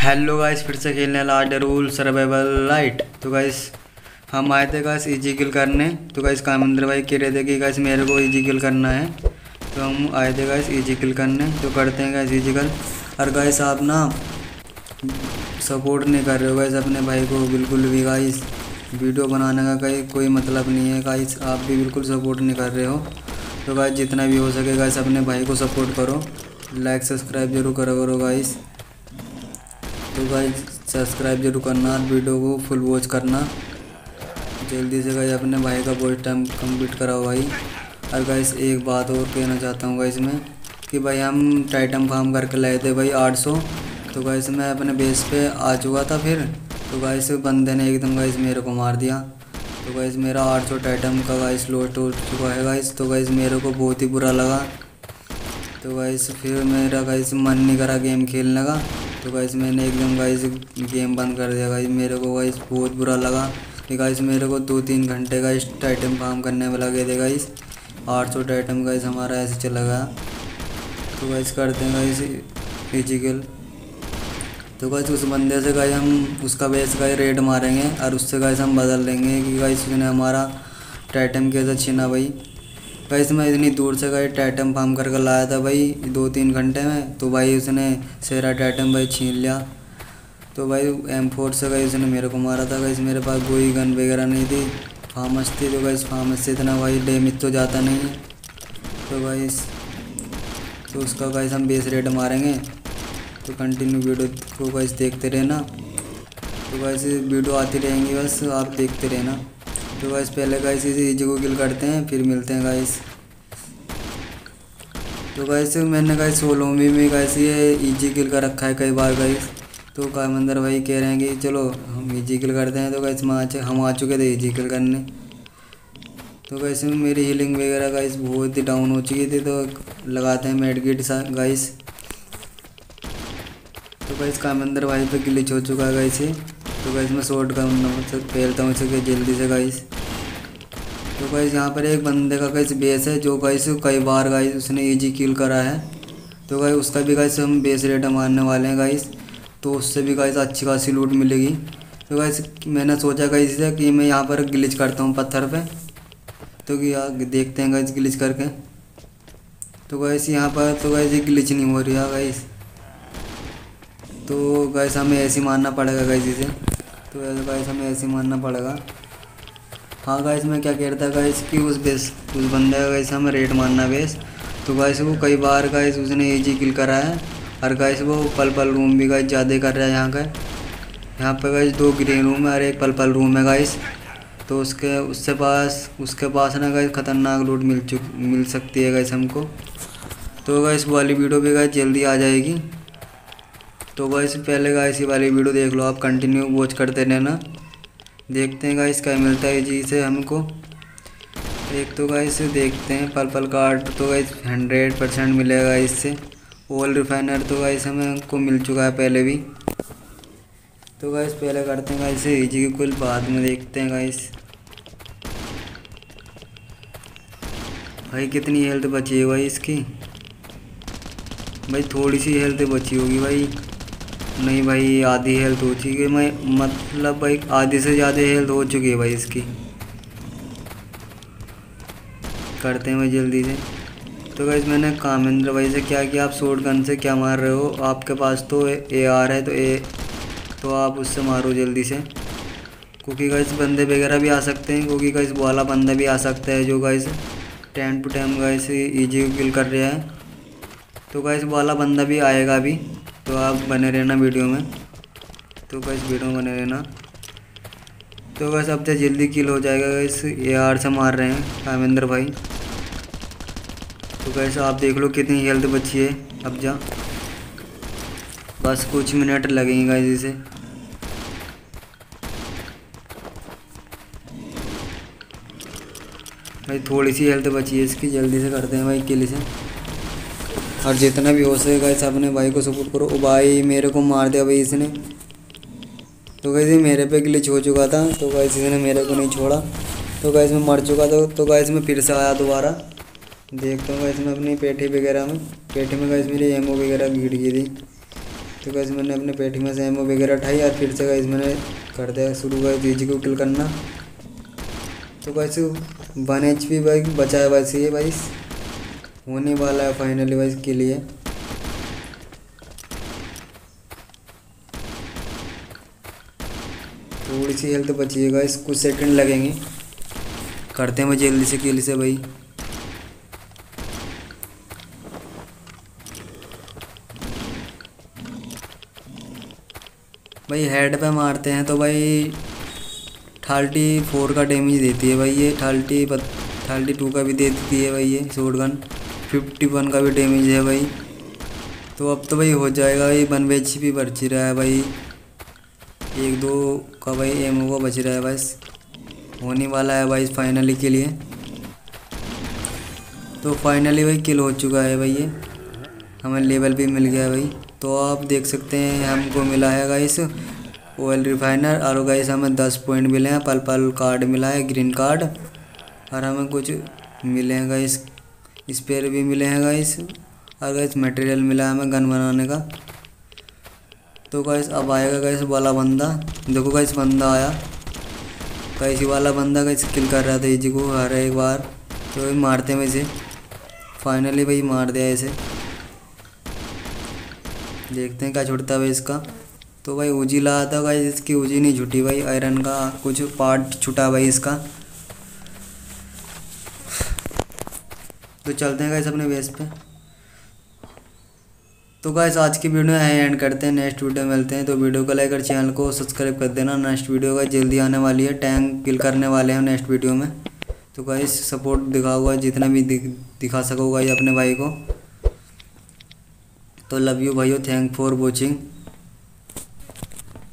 Hello guys फिर से खेलने आर्डर रूल सर्वाइवल लाइट तो गाइस हम आए थे गाइस इजी किल करने। तो गाइस कामेंद्र भाई कह रहे थे कि गाइस मेरे को इजी किल करना है। तो हम आए थे गाइस इजी किल करने। तो करते हैं गाइस इजी किल और गाइस आप ना सपोर्ट नहीं कर रहे हो गाइस अपने भाई को बिल्कुल भी गाइस वीडियो बनाने का कहीं कोई मतलब नहीं है गाइस आप भी बिल्कुल सपोर्ट नहीं कर रहे हो। तो गाइस जितना भी हो सके गाइस अपने भाई को सपोर्ट करो। लाइक सब्सक्राइब ज़रूर करो करो गाइस तो भाई सब्सक्राइब ज़रूर करना और वीडियो को फुल वॉच करना। जल्दी से गाइस, अपने भाई का वॉच टाइम कंप्लीट कराओ भाई। और गाइस, एक बात और कहना चाहता हूँ गाइस में, कि भाई हम टाइटम फार्म करके लाए थे भाई आठ सौ। तो गाइस, मैं अपने बेस पे आ चुका था फिर। तो गाइस, बंदे ने एकदम गाइस मेरे को मार दिया। तो गाइस, मेरा आठ सौ टाइटम का गाइस लोट हो चुका है गाइस। तो गाइस, मेरे को बहुत ही बुरा लगा। तो गाइस, फिर मेरा गाइस मन नहीं करा गेम खेलने का। तो गाइस मैंने एकदम गाइस गेम बंद कर दिया गाइस मेरे को गाइस बहुत बुरा लगा कि गाइस मेरे को दो तीन घंटे का इस टाइटम फार्म करने में लगे थे गाइस आठ सौ टाइटम गाइस हमारा ऐसे चला गया। तो गाइस करते हैं गाइस फ़िज़िकल तो गाइस उस बंदे से गाइस हम उसका बेस गाइस रेड मारेंगे और उससे गाइस हम बदल लेंगे कि गाइस उसने हमारा टाइटम कैसे छीना भाई गाइस मैं इतनी दूर से गए टाइटम फार्म करके लाया था भाई दो तीन घंटे में। तो भाई उसने सेरा टाइटम भाई छीन लिया। तो भाई एम फोर से गई उसने मेरे को मारा था। गाइस मेरे पास कोई गन वगैरह नहीं थी। फार्मस थी तो गाइस फार्मस से इतना भाई डैमेज तो जाता नहीं है। तो भाई तो उसका गाइस हम बेस रेड मारेंगे। तो कंटिन्यू वीडियो को गाइस देखते रहना। तो गाइस वीडियो आती रहेंगी, बस आप देखते रहना। तो गाइस पहले गाइस इसे इजी को किल करते हैं, फिर मिलते हैं गाइस तो गाइस मैंने गाइस सोलो में गाइस ये इजी किल कर रखा है कई बार गाइस तो कामंदर भाई कह रहे हैं कि चलो, हम इजी किल करते हैं। तो गाइस हम आ चुके थे इजी किल करने। तो गाइस मेरी हीलिंग वगैरह गाइस बहुत ही डाउन हो चुकी थी तो लगाते हैं मेडगिट गाइस तो गाइस कामंदर भाई पे ग्लिच हो चुका है गाइस तो गाइस मैं शॉर्ट करना फैलता हूँ, इसे जल्दी से गाइस तो गाइस यहाँ पर एक बंदे का गाइस बेस है, जो गाइस कई बार गाइस उसने इजी किल करा है। तो गाइस उसका भी गाइस हम बेस रेट मारने वाले हैं गाइस तो उससे भी गाइस अच्छी खासी लूट मिलेगी। तो गाइस मैंने सोचा गाइस से कि मैं यहाँ पर ग्लिच करता हूँ पत्थर पे। तो कि देखते हैं गाइस ग्लिच करके। तो गाइस यहाँ पर तो गाइस ये ग्लिच नहीं हो रही है गाइस तो गाइस हमें ऐसे मारना पड़ेगा गाइस इसे। तो ऐसे गाइस, हमें ऐसे मानना पड़ेगा। हाँ गाइस, मैं क्या कह रहा था गाइस कि उस बेस, उस बंदे का गाइस हमें रेट मारना बेस। तो गाइस वो कई बार गाइस उसने एजी किल करा है। और गाइस वो पल पल रूम भी गाइस ज़्यादा कर रहा है यहाँ का। यहाँ पर गाइस दो ग्रीन रूम है और एक पल पल रूम है गाइस। तो उसके, उससे पास, उसके पास ना गाइस ख़तरनाक लूट मिल चुक, मिल सकती है गाइस हमको। तो गाइस वाली वीडियो भी गाइस जल्दी आ जाएगी। तो गाइस, पहले गाइस ये वाली वीडियो देख लो, आप कंटिन्यू वॉच करते रहना। देखते हैं गाइस क्या मिलता है जी से हमको। एक तो गाइस देखते हैं पल पल कार्ड तो गाइस हंड्रेड परसेंट मिलेगा इससे। ओल रिफाइनर तो गाइस हमें हमको मिल चुका है पहले भी। तो गाइस पहले करते हैं गाइस इजी की कुल बाद में देखते हैं गाइस। भाई, कितनी हेल्थ बची है भाई इसकी। भाई, थोड़ी सी हेल्थ बची होगी भाई। नहीं भाई, आधी हेल्थ हो चुकी है। मैं मतलब भाई, आधी से ज़्यादा हेल्थ हो चुकी है भाई इसकी। करते हैं भाई जल्दी से। तो गाइज़ मैंने कामेंद्र भाई से क्या किया? आप शॉर्ट गन से क्या मार रहे हो? आपके पास तो ए आर है तो ए तो आप उससे मारो जल्दी से। क्योंकि गाइज़ बंदे वगैरह भी आ सकते हैं। क्योंकि गाइज़ वाला बंदा भी आ सकता है जो guys time to time guys easy kill कर रहा है। तो गाइज़ वाला बंदा भी आएगा अभी। तो आप बने रहना वीडियो में। तो बस वीडियो में बने रहना। तो बस अब तो जल्दी किल हो जाएगा इस ए आर से मार रहे हैं कामेंद्र भाई। तो कैसे आप देख लो कितनी हेल्थ बची है। अब जा। बस कुछ मिनट लगेंगे इसे। भाई, थोड़ी सी हेल्थ बची है इसकी। जल्दी से करते हैं भाई किल से और जितना भी हो सके गाइस अपने भाई को सपोर्ट करो। भाई मेरे को मार दिया भाई इसने। तो गैस मेरे पे ग्लिच हो चुका था। तो गैस इसने मेरे को नहीं छोड़ा। तो गैस मैं मर चुका था। तो गैस मैं फिर से आया दोबारा। देखता हूँ गैस मैं अपनी पेठी वगैरह में। पेठी में गैस मेरी एमओ वगैरह गिर गई थी। तो गैस मैंने अपने पेटी में से एमओ वगैरह उठाई और फिर से गैस मैंने कर दिया शुरू गए जी को किल करना। तो गैस वन एच पी भाई, बचा है वैसे ये भाई। होने वाला है फाइनली भाई के लिए। थोड़ी सी हेल्थ बचिएगा गाइस कुछ सेकंड लगेंगे। करते हैं जल्दी से किल से भाई। भाई हेड पे मारते हैं तो भाई थर्टी फोर का डैमेज देती है भाई ये, थर्टी थर्टी टू का भी दे देती है भाई ये शॉर्ट गन फिफ्टी वन का भी डैमेज है भाई। तो अब तो भाई हो जाएगा भाई, वन बेच भी बच रहा है भाई। एक दो का भाई एम का बच रहा है बस। होने वाला है भाई फाइनली के लिए। तो फाइनली भाई किल हो चुका है भाई ये। हमें लेवल भी मिल गया है भाई। तो आप देख सकते हैं, हमको मिला है गाइस ऑयल रिफाइनर और गाइस हमें दस पॉइंट मिले हैं पल पल कार्ड मिला है ग्रीन कार्ड और हमें कुछ मिले हैं गाइस स्पेयर भी मिले हैं गाइस और गाइस मटेरियल मिला है हमें गन बनाने का। तो गाइस अब आएगा गाइस वाला बंदा। देखो गाइस बंदा आया। गाइस वाला बंदा गाइस किल कर रहा था इजी को हर एक बार। तो भाई मारते हैं वैसे फाइनली भाई, मार दिया इसे। देखते हैं क्या छुटता है भाई इसका। तो भाई उजी लाया था भाई इसकी उजी नहीं छुटी भाई। आयरन का कुछ पार्ट छुटा भाई इसका। तो चलते हैं गाइस अपने बेस पे। तो गाइस आज की वीडियो है एंड करते हैं। नेक्स्ट वीडियो मिलते हैं। तो वीडियो को लाइक और चैनल को सब्सक्राइब कर देना। नेक्स्ट वीडियो का जल्दी आने वाली है। टैंक किल करने वाले हैं नेक्स्ट वीडियो में। तो गाइस सपोर्ट दिखाओगा जितना भी दिखा सकोगा ये अपने भाई को। तो लव यू भाइयों। Thank for watching